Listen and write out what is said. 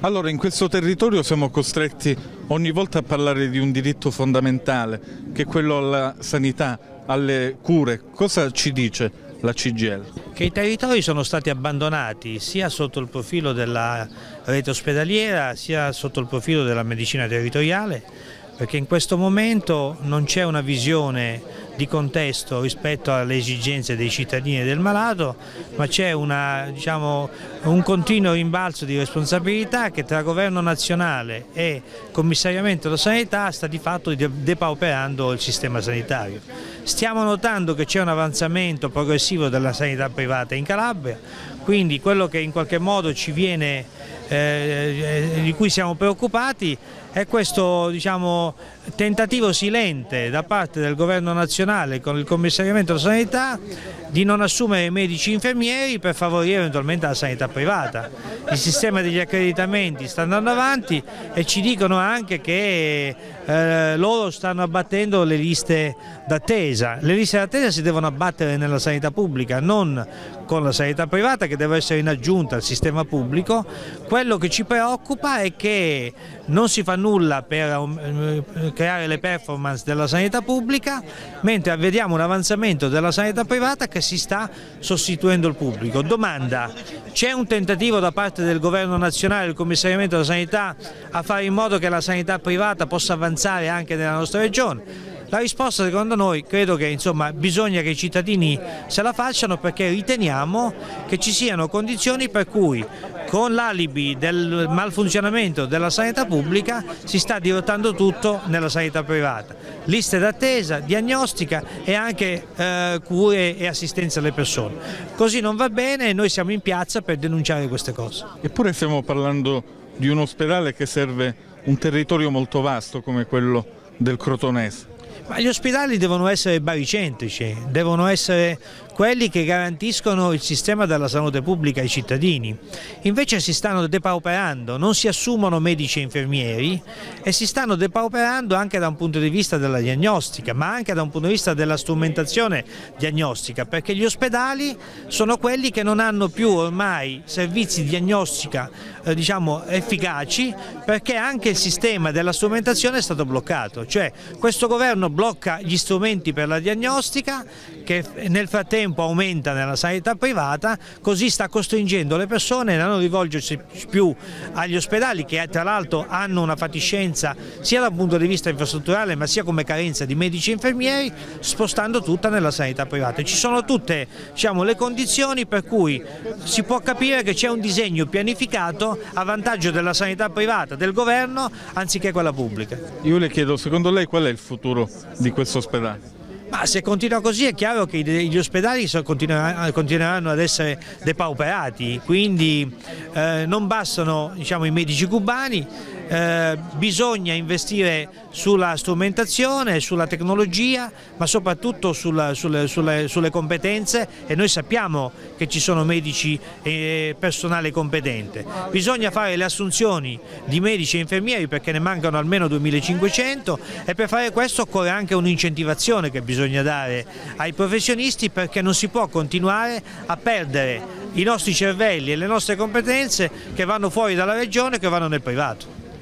Allora, in questo territorio siamo costretti ogni volta a parlare di un diritto fondamentale, che è quello alla sanità, alle cure. Cosa ci dice la CGL? Che i territori sono stati abbandonati sia sotto il profilo della rete ospedaliera sia sotto il profilo della medicina territoriale perché in questo momento non c'è una visione di contesto rispetto alle esigenze dei cittadini e del malato, ma c'è diciamo, un continuo rimbalzo di responsabilità che tra governo nazionale e commissariamento della sanità sta di fatto depauperando il sistema sanitario. Stiamo notando che c'è un avanzamento progressivo della sanità privata in Calabria, quindi quello che in qualche modo ci viene, eh, eh di cui siamo preoccupati è questo diciamo, tentativo silente da parte del governo nazionale con il commissariamento della sanità di non assumere medici infermieri per favorire eventualmente la sanità privata. Il sistema degli accreditamenti sta andando avanti e ci dicono anche che eh, loro stanno abbattendo le liste d'attesa. Le liste d'attesa si devono abbattere nella sanità pubblica, non con la sanità privata che deve essere in aggiunta al sistema pubblico. Quello che ci preoccupa è che non si fa nulla per eh, creare le performance della sanità pubblica, mentre vediamo un avanzamento della sanità privata che si sta sostituendo il pubblico. Domanda, c'è un tentativo da parte del governo nazionale, del commissariamento della sanità, a fare in modo che la sanità privata possa avanzare anche nella nostra regione? La risposta secondo noi credo che insomma, bisogna che i cittadini se la facciano perché riteniamo che ci siano condizioni per cui con l'alibi del malfunzionamento della sanità pubblica si sta dirottando tutto nella sanità privata. Liste d'attesa, diagnostica e anche eh, cure e assistenza alle persone. Così non va bene e noi siamo in piazza per denunciare queste cose. Eppure stiamo parlando di un ospedale che serve un territorio molto vasto come quello del Crotonese. Ma gli ospedali devono essere baricentrici, devono essere quelli che garantiscono il sistema della salute pubblica ai cittadini. Invece si stanno depauperando, non si assumono medici e infermieri e si stanno depauperando anche da un punto di vista della diagnostica, ma anche da un punto di vista della strumentazione diagnostica, perché gli ospedali sono quelli che non hanno più ormai servizi di diagnostica eh, diciamo, efficaci perché anche il sistema della strumentazione è stato bloccato, cioè questo governo blocca gli strumenti per la diagnostica che nel frattempo tempo aumenta nella sanità privata, così sta costringendo le persone a non rivolgersi più agli ospedali che tra l'altro hanno una fatiscenza sia dal punto di vista infrastrutturale ma sia come carenza di medici e infermieri, spostando tutta nella sanità privata. Ci sono tutte diciamo, le condizioni per cui si può capire che c'è un disegno pianificato a vantaggio della sanità privata, del governo, anziché quella pubblica. Io le chiedo, secondo lei qual è il futuro di questo ospedale? Ma se continua così è chiaro che gli ospedali continueranno ad essere depauperati, quindi eh, non bastano diciamo, i medici cubani, eh, bisogna investire sulla strumentazione, sulla tecnologia, ma soprattutto sulla, sulle, sulle, sulle, competenze e noi sappiamo che ci sono medici e personale competente. Bisogna fare le assunzioni di medici e infermieri perché ne mancano almeno 2500 e per fare questo occorre anche un'incentivazione che bisogna dare ai professionisti perché non si può continuare a perdere i nostri cervelli e le nostre competenze che vanno fuori dalla regione e che vanno nel privato.